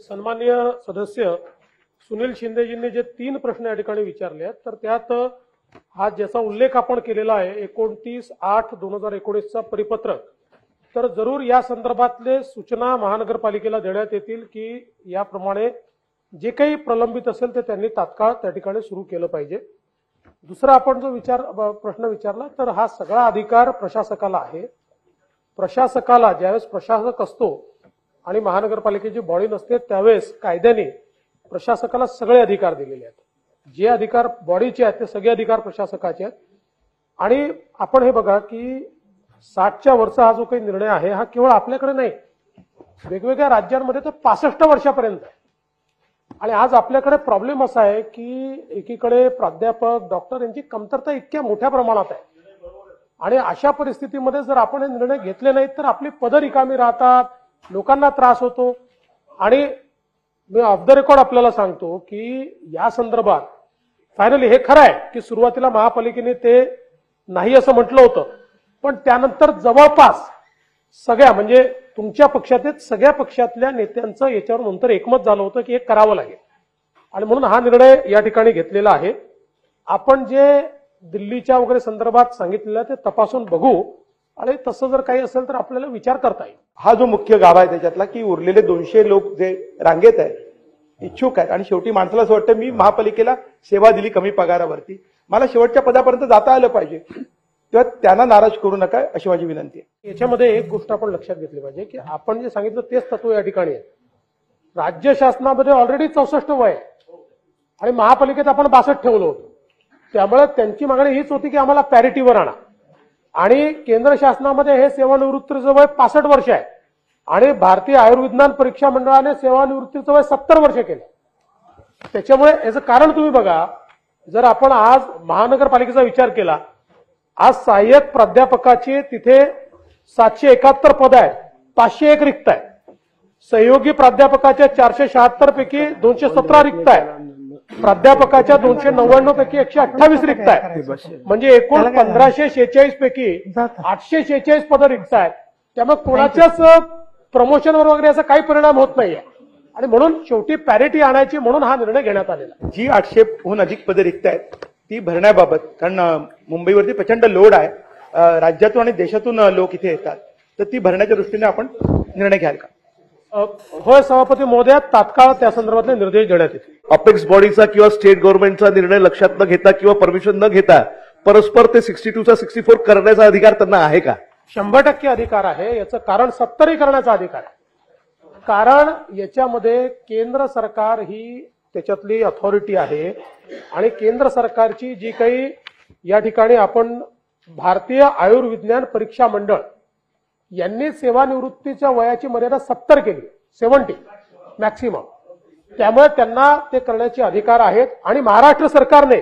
सन्माननीय सदस्य सुनील शिंदेजींनी जे तीन प्रश्न या ठिकाणी विचारले आहेत तर त्यात हा ज्याचा उल्लेख आपण केलेला आहे एकोणतीस आठ दोन हजार एकोणीसचा परिपत्रक. तर जरूर या संदर्भातले सूचना महानगरपालिकेला देण्यात येतील की याप्रमाणे जे काही प्रलंबित असेल ते त्यांनी तात्काळ त्या ठिकाणी सुरू केलं पाहिजे. दुसरा आपण जो विचार प्रश्न विचारला तर हा सगळा अधिकार प्रशासकाला आहे. प्रशासकाला ज्यावेळेस प्रशासक असतो आणि महानगरपालिकेची बॉडी नसते त्यावेळेस कायद्याने प्रशासकाला सगळे अधिकार दिलेले आहेत. जे अधिकार बॉडीचे आहेत ते सगळे अधिकार प्रशासकाचे आहेत. आणि आपण हे बघा की साठच्या वरचा हा जो काही निर्णय आहे हा केवळ आपल्याकडे नाही. वेगवेगळ्या राज्यांमध्ये तर पासष्ट वर्षापर्यंत आहे. आणि आज आपल्याकडे प्रॉब्लेम असा आहे की एकीकडे प्राध्यापक डॉक्टर यांची कमतरता इतक्या मोठ्या प्रमाणात आहे. आणि अशा परिस्थितीमध्ये जर आपण हे निर्णय घेतले नाहीत तर आपली पदं रिकामी राहतात लोकांना त्रास होतो. आणि मी ऑफ द रेकॉर्ड आपल्याला सांगतो की या संदर्भात फायनली हे खरं आहे की सुरुवातीला महापालिकेने ते नाही असं म्हटलं होतं. पण त्यानंतर जवळपास सगळ्या म्हणजे तुमच्या पक्षातील सगळ्या पक्षातल्या नेत्यांचं याच्यावर नंतर एकमत झालं होतं की हे करावं लागेल. आणि म्हणून हा निर्णय या ठिकाणी घेतलेला आहे. आपण जे दिल्लीच्या वगैरे संदर्भात सांगितलेलं ते तपासून बघू. आणि तसं जर काही असेल तर आपल्याला विचार करता येईल. हा जो मुख्य गाभा आहे त्याच्यातला की उरलेले दोनशे लोक जे रांगेत आहेत इच्छुक आहेत. आणि शेवटी माणसाला असं वाटतं मी महापालिकेला सेवा दिली कमी पगारावरती. मला शेवटच्या पदापर्यंत जाता आलं पाहिजे. तेव्हा त्यांना नाराज करू नका अशी माझी विनंती आहे. याच्यामध्ये एक गोष्ट आपण लक्षात घेतली पाहिजे की आपण जे सांगितलं तेच तत्व या ठिकाणी आहे. राज्य शासनामध्ये ऑलरेडी चौसष्ट वय आहे. आणि महापालिकेत आपण बासष्ट ठेवलं होतं. त्यामुळे त्यांची मागणी हीच होती की आम्हाला पॅरिटीवर आणा. आणि केंद्र शासनामध्ये हे सेवानिवृत्तीचं वय पासष्ट वर्ष आहे. आणि भारतीय आयुर्विज्ञान परीक्षा मंडळाने सेवानिवृत्तीचं वय सत्तर वर्ष केलं. त्याच्यामुळे याचं कारण तुम्ही बघा जर आपण आज महानगरपालिकेचा विचार केला आज सहाय्यक प्राध्यापकाचे तिथे सातशे एकाहत्तर पद आहेत पाचशे एक रिक्त आहे सहयोगी प्राध्यापकाच्या चारशे शहात्तर पैकी दोनशे सतरा रिक्त आहे प्राध्यापकाच्या दोनशे नव्याण्णव पैकी एकशे अठ्ठावीस रिक्त आहे म्हणजे एकूण पंधराशे शेहेचाळीस पैकी आठशे शेहेचाळीस पदं रिक्त आहेत त्यामुळे कोणाच्याच प्रमोशनवर वगैरे याचा काही परिणाम होत नाहीये. आणि म्हणून शेवटी पॅरिटी आणायची म्हणून हा निर्णय घेण्यात आलेला. जी आठशेहून अधिक पदे रिक्त आहेत ती भरण्याबाबत कारण मुंबईवरती प्रचंड लोड आहे राज्यातून आणि देशातून लोक इथे येतात. तर ती भरण्याच्या दृष्टीने आपण निर्णय घ्याल का? होय सभापती महोदया तात्काळ त्या संदर्भातले निर्देश देण्यात येतील. अपेक्स बॉडीचा किंवा स्टेट गव्हर्नमेंटचा निर्णय लक्षात न घेता किंवा परमिशन न घेता परस्पर ते सिक्स्टी टूचा सिक्स्टी फोर करण्याचा अधिकार त्यांना आहे का? शंभर टक्के अधिकार आहे. याचं कारण सत्तरी करण्याचा अधिकार आहे. कारण याच्यामध्ये केंद्र सरकार ही त्याच्यातली अथॉरिटी आहे आणि केंद्र सरकारची जी काही या ठिकाणी आपण भारतीय आयुर्विज्ञान परीक्षा मंडळ यांनी सेवानिवृत्तीच्या वयाची मर्यादा सत्तर केली. Seventy maximum. त्यामुळे त्यांना ते करण्याचे अधिकार आहेत. आणि महाराष्ट्र सरकारने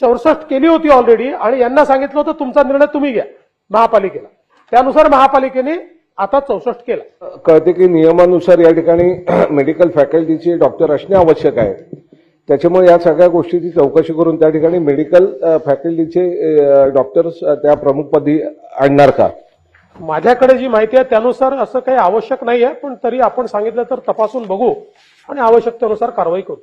चौसष्ट केली होती ऑलरेडी आणि यांना सांगितलं होतं तुमचा निर्णय तुम्ही घ्या. महापालिकेला. त्यानुसार महापालिकेने आता चौसष्ट केला. कळते की नियमानुसार या ठिकाणी मेडिकल फॅकल्टीचे डॉक्टर असणे आवश्यक आहे. त्याच्यामुळे या सगळ्या गोष्टीची चौकशी करून त्या ठिकाणी मेडिकल फॅकल्टीचे डॉक्टर्स त्या प्रमुखपदी आणणार का? माझ्याकडे जी माहिती आहे त्यानुसार असं काही आवश्यक नाही आहे पण तरी आपण सांगितलं तर तपासून बघू आणि आवश्यकतेनुसार कारवाई करू.